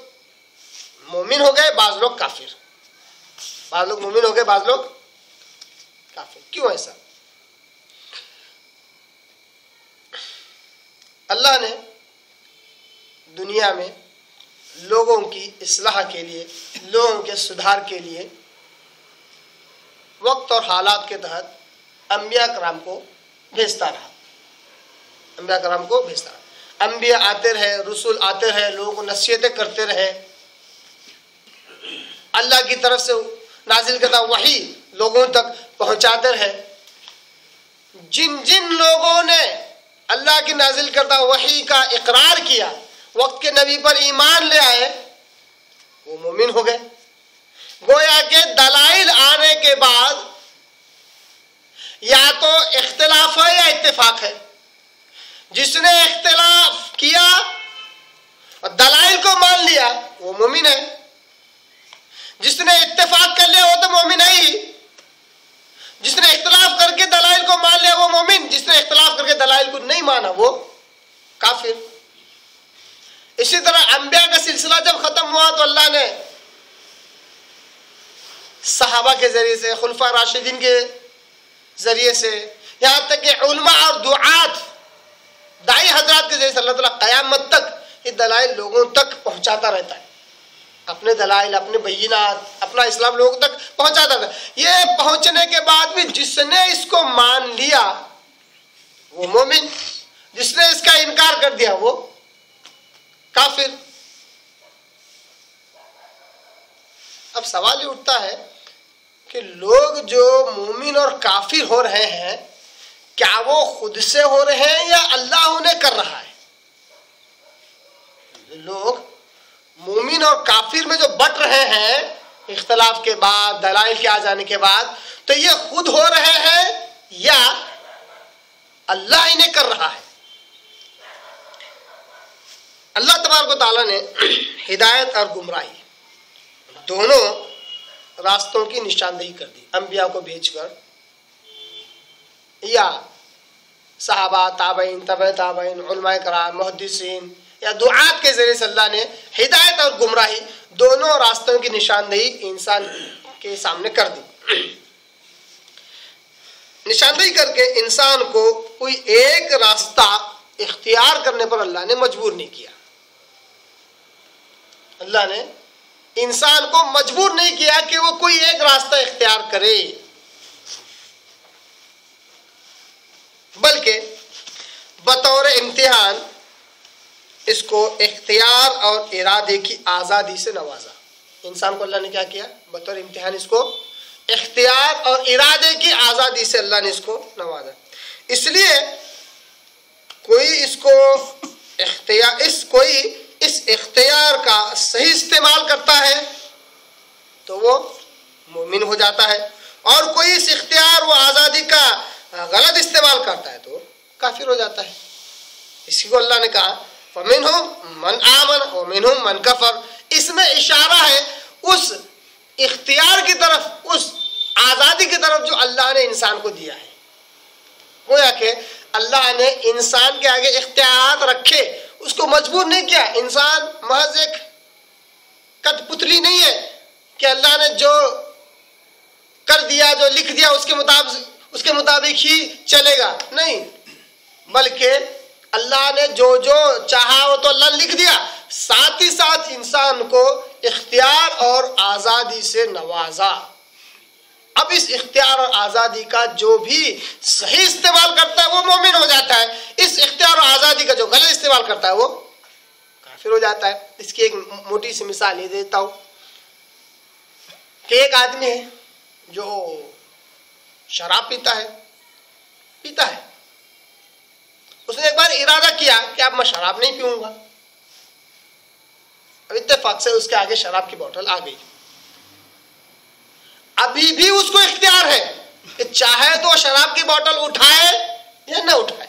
मोमिन हो गए, बाज लोग काफिर। बाज लोग मोमिन हो गए, बाज लोग काफिर। क्यों ऐसा? अल्लाह ने दुनिया में लोगों की इसलाह के लिए, लोगों के सुधार के लिए वक्त और हालात के तहत अम्बिया कराम को भेजता रहा। अम्बिया कराम को भेजता। अम्बिया आते रहे, रसूल आते रहे, लोगों को नसीहतें करते रहे। अल्लाह की तरफ़ से नाजिल करता वही लोगों तक पहुंचाते रहे। जिन जिन लोगों ने अल्लाह की नाजिल करता वही का इकरार किया, वक्त के नबी पर ईमान ले आए, वो मुमिन हो गए। गोया के दलाइल आने के बाद या तो इख्तलाफ है या इत्तेफाक है। जिसने इख्तलाफ किया और दलाइल को मान लिया, वो मोमिन है। जिसने इत्तेफाक कर लिया, वो तो मोमिन है ही। जिसने इख्तलाफ करके दलाइल को मान लिया, वो मोमिन। जिसने इख्तलाफ करके दलाइल को नहीं माना, वो काफिर। इसी तरह अंबिया का सिलसिला जब खत्म हुआ तो अल्लाह ने सहाबा के ज़रिए से, खुलफा राशिदीन के ज़रिए से, यहाँ तक कि उलमा और दुआत दाई हजरात के ज़रिए से अल्लाह ताला क़यामत तक ये दलाइल लोगों तक पहुँचाता रहता है। अपने दलाइल, अपने बैनात अपना इस्लाम लोगों तक पहुँचाता रहता है। ये पहुँचने के बाद भी जिसने इसको मान लिया, वो मोमिन। जिसने इसका इनकार कर दिया, वो काफिर। अब सवाल ये उठता है कि लोग जो मोमिन और काफिर हो रहे हैं क्या वो खुद से हो रहे हैं या अल्लाह उन्हें कर रहा है? लोग मोमिन और काफिर में जो बट रहे हैं, इख्तलाफ के बाद, दलाइल के आ जाने के बाद तो ये खुद हो रहे हैं या अल्लाह इन्हें कर रहा है? अल्लाह तबारक ताला ने [clears throat] हिदायत और गुमराही दोनों रास्तों की निशानदेही कर दी, अंबिया को भेजकर। या साहबा ताबीन तब ताबीन कराम मुहदसिन या दुआत के ज़रिए से अल्लाह ने हिदायत और गुमराही दोनों रास्तों की निशानदेही इंसान के सामने कर दी। निशानदेही करके इंसान को कोई एक रास्ता इख्तियार करने पर अल्लाह ने मजबूर नहीं किया। अल्लाह ने इंसान को मजबूर नहीं किया कि वो कोई एक रास्ता इख्तियार करे। बल्कि बतौर इम्तिहान इसको इख्तियार और इरादे की आज़ादी से नवाजा। इंसान को अल्लाह ने क्या किया? बतौर इम्तिहान इसको इख्तियार और इरादे की आज़ादी से अल्लाह ने इसको नवाजा। इसलिए कोई इसको इख्तियार इस कोई इस इख्तियार का सही इस्तेमाल करता है तो वो मुमिन हो जाता है। और कोई इस इख्तियार व आज़ादी का गलत इस्तेमाल करता है तो काफिर हो जाता है। इसी को अल्लाह ने कहा फमिन हो मन आमन वमिन मन कफर। इसमें इशारा है उस इख्तियार की तरफ़, उस आज़ादी की तरफ़ जो अल्लाह ने इंसान को दिया है। गोया के अल्लाह ने इंसान के आगे इख्तियार रखे, उसको मजबूर नहीं किया। इंसान महज एक कठपुतली नहीं है कि अल्लाह ने जो कर दिया, जो लिख दिया, उसके मुताबिक उसके मुताबिक ही चलेगा। नहीं। बल्कि अल्लाह ने जो जो चाहा वो तो अल्लाह लिख दिया। साथ ही साथ इंसान को इख्तियार और आज़ादी से नवाजा। अब इस इख्तियार और आज़ादी का जो भी सही इस्तेमाल करता है, वो मोमिन हो जाता है। इस इख्तियार और आज़ादी का जो गलत इस्तेमाल करता है, वो काफिर हो जाता है। इसकी एक मोटी सी मिसाल ये देता हूँ कि एक आदमी है जो शराब पीता है पीता है। उसने एक बार इरादा किया कि अब मैं शराब नहीं पीऊँगा। अब इतफाक से उसके आगे शराब की बोतल आ गई। अभी भी उसको इख्तियार है कि चाहे तो शराब की बोतल उठाए या न उठाए।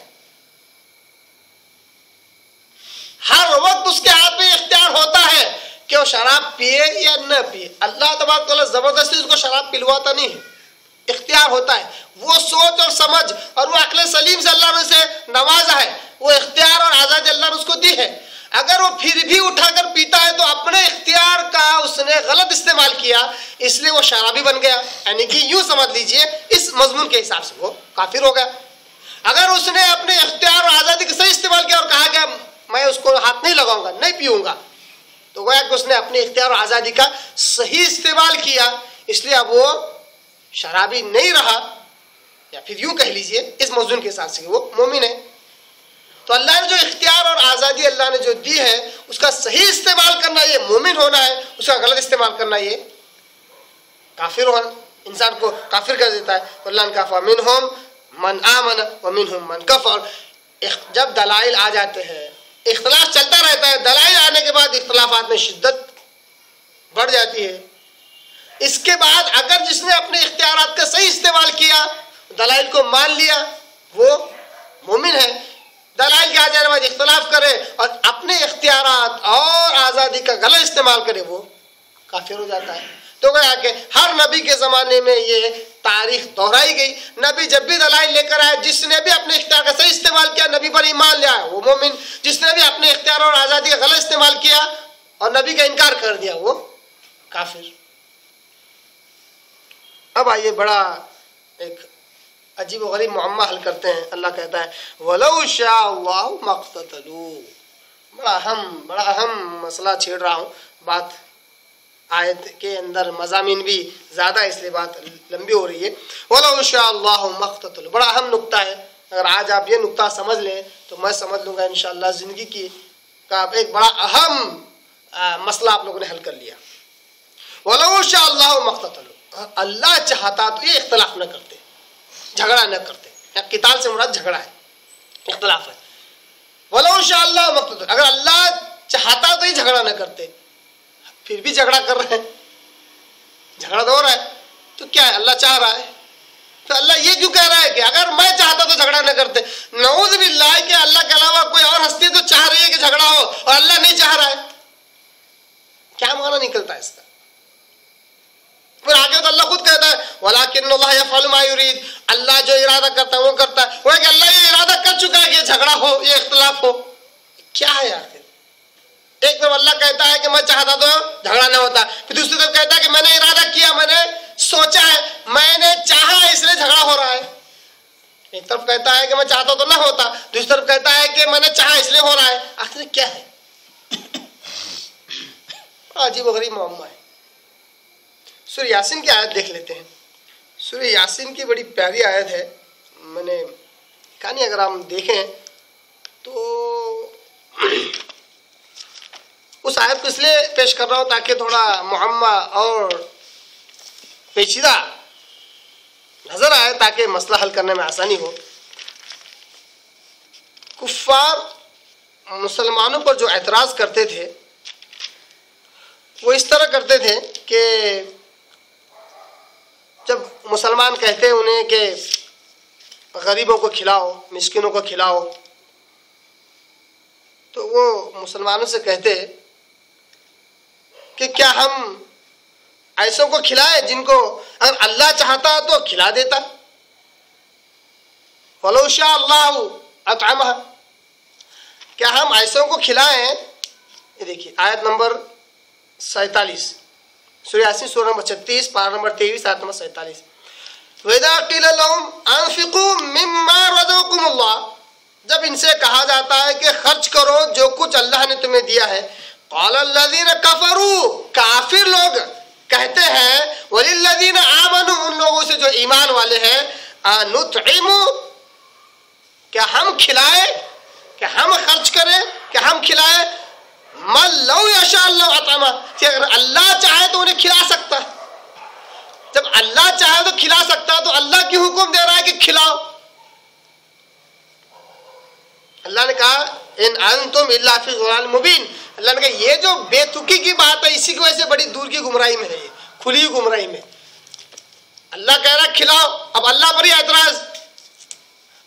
हर वक्त उसके हाथ में इख्तियार होता है कि वो शराब पिए या न पिए। अल्लाह तबाक ज़बरदस्ती उसको शराब पिलवाता नहीं है। इख्तियार होता है। वो सोच और समझ और वो अकल सलीम से अल्लाह ने उसे नवाजा है। वो इख्तियार और आज़ादी अल्लाह ने उसको दी है। अगर वो फिर भी उठाकर पीता है तो अपने इख्तियार का उसने गलत इस्तेमाल किया, इसलिए वो शराबी बन गया। यानी कि यूँ समझ लीजिए, इस मजमून के हिसाब से वो काफिर हो गया। अगर उसने अपने इख्तियार और आज़ादी का सही इस्तेमाल किया और कहा कि मैं उसको हाथ नहीं लगाऊँगा, नहीं पीऊँगा तो वह उसने अपने इख्तियार और आज़ादी का सही इस्तेमाल किया, इसलिए अब वो शराबी नहीं रहा, या फिर यूँ कह लीजिए, इस मौजूद के हिसाब से वो मोमिन है। तो अल्लाह ने जो इख्तियार और आज़ादी अल्लाह ने जो दी है, उसका सही इस्तेमाल करना ये मोमिन होना है, उसका गलत इस्तेमाल करना ये काफिर होना, इंसान को काफिर कर देता है। तो अल्लाह ने कहा मिन होम मन आमन वमिन होम मन कफ और जब दलाइल आ जाते हैं, इख्तलाफ चलता रहता है। दलाइल आने के बाद इख्तलाफात में शिद्दत बढ़ जाती है। इसके बाद अगर जिसने अपने इख्तियार का सही इस्तेमाल किया, दलाइल को मान लिया, वो मोमिन है। दलाइल के आ जाने बाद इख्तलाफ करे और अपने इख्तियार और आज़ादी का गलत इस्तेमाल करे, वो काफिर हो जाता है। तो गया कि हर नबी के ज़माने में ये तारीख दोहराई गई। नबी जब भी दलाइल लेकर आए, जिसने भी अपने इख्तियार का सही इस्तेमाल किया, नबी पर ईमान लिया वो मोमिन। जिसने भी अपने इख्तियार और आज़ादी का गलत इस्तेमाल किया और नबी का इनकार कर दिया, वो काफिर। अब आइए बड़ा एक अजीब गरीब मामा हल करते हैं। अल्लाह कहता है, वलो शाहतलू बड़ा अहम बड़ा अहम मसला छेड़ रहा हूँ। बात आयत के अंदर मजामी भी ज़्यादा इसलिए बात लंबी हो रही है। वलो शाहतलू बड़ा अहम नुकता है। अगर आज आप ये नुकता समझ लें तो मैं समझ लूँगा इन ज़िंदगी की का एक बड़ा अहम मसला आप लोगों ने हल कर लिया। वलो शाह मख्तलू अल्लाह चाहता तो ये इख्तलाफ न करते। झगड़ा न करते। किताल से मुराद झगड़ा है। इख्तलाफ है। बोलो वक्त अगर अल्लाह चाहता तो ये झगड़ा न करते। फिर भी झगड़ा कर रहे हैं। झगड़ा तो हो रहा है। तो क्या है? अल्लाह चाह रहा है। तो अल्लाह ये क्यों कह रहा है कि अगर मैं चाहता तो झगड़ा न करते? नऊज बिल्लाह कि अल्लाह के अलावा कोई और हस्ती तो चाह रही है कि झगड़ा हो और अल्लाह नहीं चाह रहा है। क्या माना निकलता है इसका? फिर आगे तो अल्लाह खुद कहता है वलाकिन मायूरीद अल्लाह जो इरादा करता है, वो करता है। वो अल्लाह ये इरादा कर चुका है कि झगड़ा हो, ये इख्तलाफ हो। क्या है आखिर एक तरफ़ अल्लाह कहता है कि, मैं चाहता तो झगड़ा ना होता। फिर दूसरी तरफ़ कहता है कि, मैंने इरादा किया, मैंने सोचा है, मैंने चाहा इसलिए झगड़ा हो रहा है। एक तरफ़ कहता है कि, मैं चाहता तो ना होता। दूसरी तरफ़ कहता है कि, मैंने चाहा, इसलिए हो रहा है। आखिर क्या है? [coughs] अजीब गरीब मोहम्मद है। सूर्य यासिन की आयत देख लेते हैं। सूर्य यासिन की बड़ी प्यारी आयत है। मैंने कहानी अगर हम देखें तो उस आयत को इसलिए पेश कर रहा हूँ ताकि थोड़ा मुहम्मा और पेचीदा नज़र आए ताकि मसला हल करने में आसानी हो। कुफ़ार मुसलमानों पर जो एतराज़ करते थे, वो इस तरह करते थे कि जब मुसलमान कहते हैं उन्हें कि गरीबों को खिलाओ, मिस्किनों को खिलाओ तो वो मुसलमानों से कहते कि क्या हम ऐसों को खिलाए जिनको अगर अल्लाह चाहता तो खिला देता? फलोशा अल्लाह अतम क्या हम ऐसों को खिलाएँ? देखिए, आयत नंबर सैतालीस। सूर्यासी, सोलह नंबर छत्तीस पारा नंबर तेईस आठ नंबर सैतालीस। जब इनसे कहा जाता है कि खर्च करो जो कुछ अल्लाह ने तुम्हें दिया है। कफरू लोग कहते हैं वलीन आमनु, उन लोगों से जो ईमान वाले हैं अनुतइमु क्या हम खिलाए? क्या हम खर्च करें? क्या हम खिलाए? अतामा कि अगर अल्लाह चाहे तो उन्हें खिला सकता। जब अल्लाह चाहे तो खिला सकता तो अल्लाह की हुक्म दे रहा है कि खिलाओ। अल्लाह ने कहा, इन अन तुम मुबीन। अल्लाह ने कहा, ये जो बेतुकी की बात है, इसी की वजह से बड़ी दूर की गुमराही में है ये खुली गुमराही में। अल्लाह कह रहा खिलाओ। अब अल्लाह पर ही एतराज़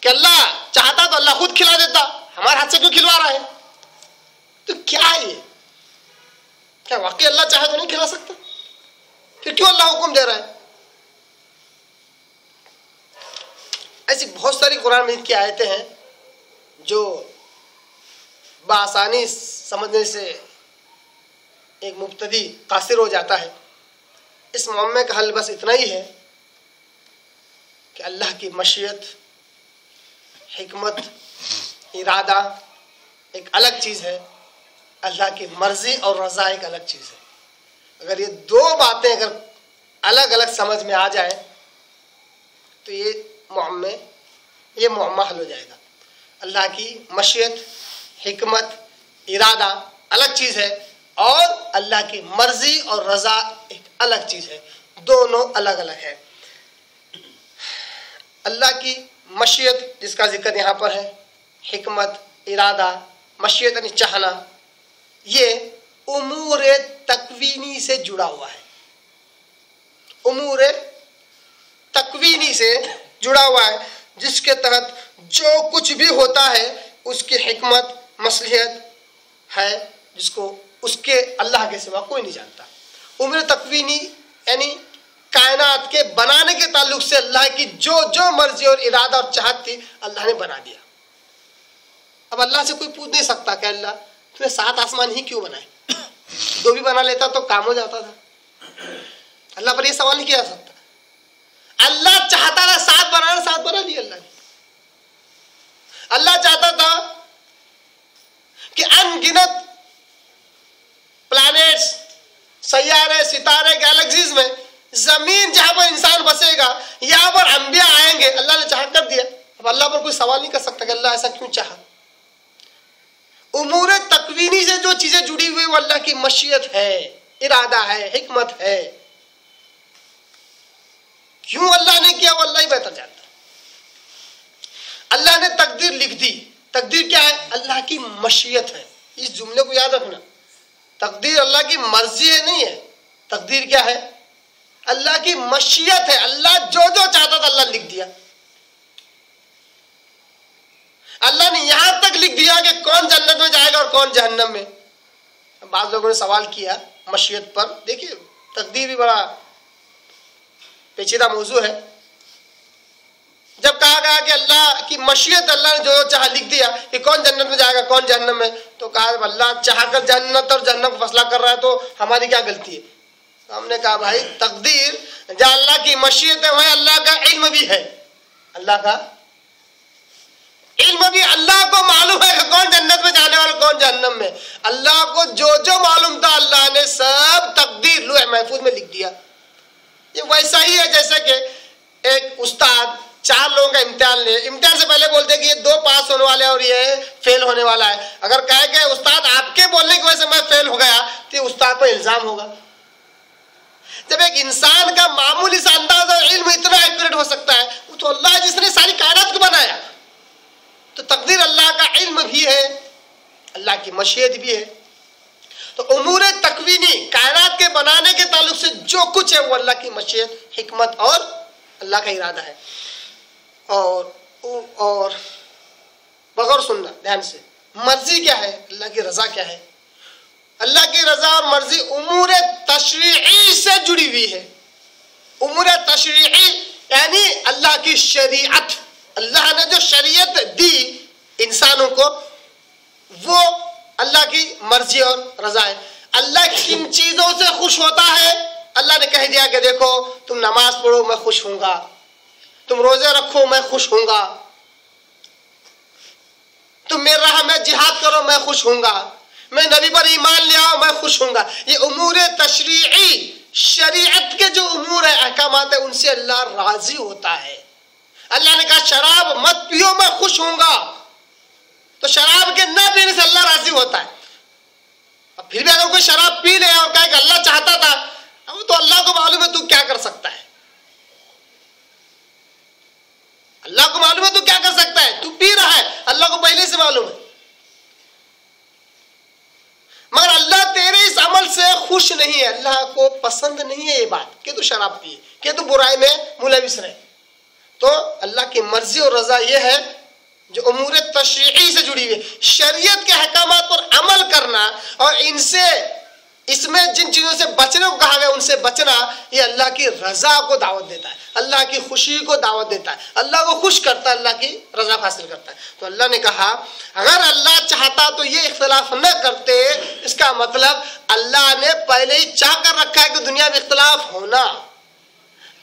कि अल्लाह चाहता तो अल्लाह खुद खिला देता। हमारे हाथ से क्यों खिलवा रहा है? तो क्या है? ये क्या वाकई अल्लाह चाहे तो नहीं खिला सकता? फिर क्यों अल्लाह हुक्म दे रहा है? ऐसी बहुत सारी कुरान मजीद की आयतें हैं जो बसानी समझने से एक मुबतदी कासिर हो जाता है। इस मामले का हल बस इतना ही है कि अल्लाह की मशीयत हमत इरादा एक अलग चीज़ है। अल्लाह की मर्ज़ी और रज़ा एक अलग चीज़ है। अगर ये दो बातें अगर अलग अलग समझ में आ जाए तो ये मामे ये मामा हल हो जाएगा। अल्लाह की मशीयत हमत इरादा अलग चीज़ है और अल्लाह की मर्ज़ी और रज़ा एक अलग चीज़ है। दोनों अलग अलग है। अल्लाह की मशीयत, जिसका ज़िक्र यहाँ पर है हमत इरादा, मशीयत यानी चाहना ये उमूर तकवीनी से जुड़ा हुआ है। उमूर तकवीनी से जुड़ा हुआ है, जिसके तहत जो कुछ भी होता है, उसकी हमत मसलियत है, जिसको उसके अल्लाह के सिवा कोई नहीं जानता। उम्र तकवीनी, यानी कायनात के बनाने के ताल्लुक से अल्लाह की जो जो मर्ज़ी और इरादा और चाहत थी, अल्लाह ने बना दिया। अब अल्लाह से कोई पूछ नहीं सकता कि अल्लाह तूने सात आसमान ही क्यों बनाए? [coughs] दो भी बना लेता तो काम हो जाता था। अल्लाह पर यह सवाल नहीं किया सकता। अल्लाह चाहता था सात बनाना, सात बना दिया अल्लाह ने। अल्लाह चाहता था कि अनगिनत प्लैनेट्स सैारे सितारे गैलेक्सीज में ज़मीन जहाँ पर इंसान बसेगा, यहाँ पर अंबिया आएँगे, अल्लाह ने चाह कर दिया। अब अल्लाह पर कोई सवाल नहीं कर सकता कि अल्लाह ऐसा क्यों चाहा? उमूर तकवीनी से जो चीज़ें जुड़ी हुई वो अल्लाह की मशीयत है, इरादा है, हिकमत है। क्यों अल्लाह ने किया, वो अल्लाह ही बेहतर जानता अल्लाह ने तकदीर लिख दी। तकदीर क्या है? अल्लाह की मशीयत है। इस जुमले को याद रखना। तकदीर अल्लाह की मर्ज़ी है, नहीं है। तकदीर क्या है? अल्लाह की मशीयत है। अल्लाह जो जो चाहता था, अल्लाह लिख दिया। अल्लाह ने यहाँ तक लिख दिया कि कौन जन्नत में जाएगा और कौन जहन्नम में। बाद लोगों ने सवाल किया मशीयत पर। देखिए, तकदीर भी बड़ा पेचीदा मौजू है। जब कहा गया कि अल्लाह की मशीयत अल्लाह ने जो चाह लिख दिया कि कौन जन्नत में जाएगा, कौन जहन्नम में तो कहा अल्लाह चाह कर जन्नत और को फसला कर रहा है तो हमारी क्या गलती है? तो हमने कहा, भाई, तकदीर, जहाँ अल्लाह की मशीयत है वह अल्लाह का इल्म भी है। अल्लाह का इल्म भी अल्लाह को मालूम है कि कौन जन्नत में जाने वाला, कौन जहन्नम में। अल्लाह को जो जो मालूम था, अल्लाह ने सब तकदीर लुह महफूज में लिख दिया। ये वैसा ही है जैसे कि एक उस्ताद, चार लोगों का इम्तिहान ले। इम्तिहान से पहले बोलते कि ये दो पास होने वाले और ये फेल होने वाला है। अगर कहे गए उस्ताद, आपके बोलने की वजह से मैं फेल हो गया तो उस्ताद पर इल्ज़ाम होगा। जब एक इंसान का मामूली सा अंदाज और इल्म इतना एक्यूरेट हो सकता है, वो तो अल्लाह जिसने सारी कायनात को बनाया। तो तकदीर अल्लाह का इल्म भी है, अल्लाह की मशीयत भी है। तो उमूर तकवीनी, कायनात के बनाने के ताल्लुक से जो कुछ है वो अल्लाह की मशीयत, हिकमत और अल्लाह का इरादा है। और और बगौर सुनना, ध्यान से। मर्ज़ी क्या है? अल्लाह की रज़ा क्या है? अल्लाह की रज़ा और मर्ज़ी उमूर तशरी से जुड़ी हुई है। उमूर तशरी यानी अल्लाह की शरीयत। अल्लाह ने जो शरीयत दी इंसानों को, वो अल्लाह की मर्ज़ी और रज़ा है। अल्लाह किन चीज़ों से खुश होता है? अल्लाह ने कह दिया कि देखो, तुम नमाज़ पढ़ो, मैं खुश हूँगा तुम रोज़े रखो, मैं खुश हूँगा तुम मेरे राह में जिहाद करो, मैं खुश हूँगा मैं नबी पर ईमान ले आओ, मैं खुश हूँगा ये उमूर तशरी शरीयत के जो उमूर है अहकाम है, उनसे अल्लाह राज़ी होता है। अल्लाह ने कहा, शराब मत पियो, मैं खुश होऊँगा। तो शराब के न पीने से अल्लाह राज़ी होता है। अब फिर भी अगर कोई शराब पी ले और कहे कि अल्लाह चाहता था, अब तो अल्लाह को मालूम है तू क्या कर सकता है। अल्लाह को मालूम है तू क्या कर सकता है। तू पी रहा है, अल्लाह को पहले से मालूम है। मगर अल्लाह तेरे इस अमल से खुश नहीं है। अल्लाह को पसंद नहीं है ये बात। कि तू शराब पिए, कि तू बुराई में मुलविस रहे। तो अल्लाह की मर्ज़ी और रजा यह है जो अमूर तशरी से जुड़ी हुई शरीयत के अहकाम पर अमल करना और इनसे, इसमें जिन चीज़ों से बचने को कहा गया, उनसे बचना, ये अल्लाह की रजा को दावत देता है। अल्लाह की खुशी को दावत देता है। अल्लाह को खुश करता है, अल्लाह की रजा हासिल करता है। तो अल्लाह ने कहा, अगर अल्लाह चाहता तो ये इख्तलाफ न करते। इसका मतलब अल्लाह ने पहले ही चाह कर रखा है कि दुनिया में इख्तलाफ होना।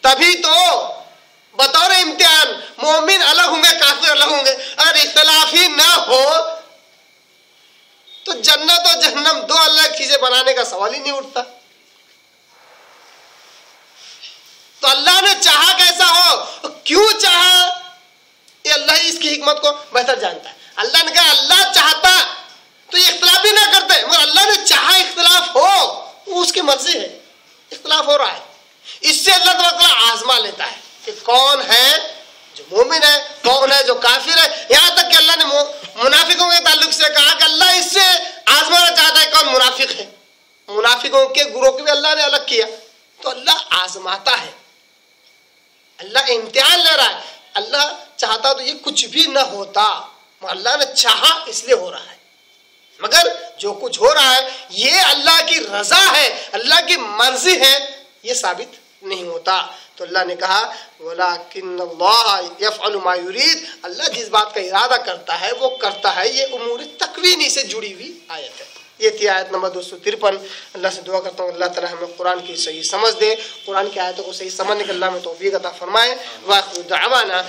तभी तो बतौर इम्तिहान। मोमिन अलग होंगे, काफिर अलग होंगे। अगर इख्तलाफ ना हो तो जन्नत और जहन्नम दो अलग चीज़ें बनाने का सवाल ही नहीं उठता। तो अल्लाह ने चाहा कैसा हो? तो क्यों चाहा? ये अल्लाह इसकी हिकमत को बेहतर जानता है। अल्लाह ने कहा, अल्लाह चाहता तो ये इख्तलाफ भी ना करते। मगर अल्लाह ने चाहा इख्तलाफ हो वो उसकी मर्ज़ी है। इख्तलाफ हो रहा है। इससे अल्लाह आजमा लेता है। कि कौन है जो मोमिन है, कौन है जो काफिर है? यहाँ तक कि अल्लाह ने मुनाफिकों के ताल्लुक से कहा कि अल्लाह इससे आजमाना चाहता है कौन मुनाफिक है। मुनाफिकों के गुरों को भी अल्लाह ने अलग किया। तो अल्लाह आजमाता है। अल्लाह इम्तिहान ले रहा है। अल्लाह चाहता तो ये कुछ भी ना होता अल्लाह ने चाहा इसलिए हो रहा है। मगर जो कुछ हो रहा है, ये अल्लाह की रजा है, अल्लाह की मर्ज़ी है, ये साबित नहीं होता। तो अल्लाह ने कहा बोला किन्नफ़लमायूरीद अल्लाह जिस बात का इरादा करता है, वो करता है, ये उमूर तकवीनी से जुड़ी हुई आयत है। ये थी आयत नंबर दो सौ तिरपन। अल्लाह से दुआ करता हूँ, अल्लाह ताला हमें कुरान की सही समझ दे, कुरान की आयतों को सही समझने के अल्लाह में तोफ़ी अदा फरमाए। वाखुदावाना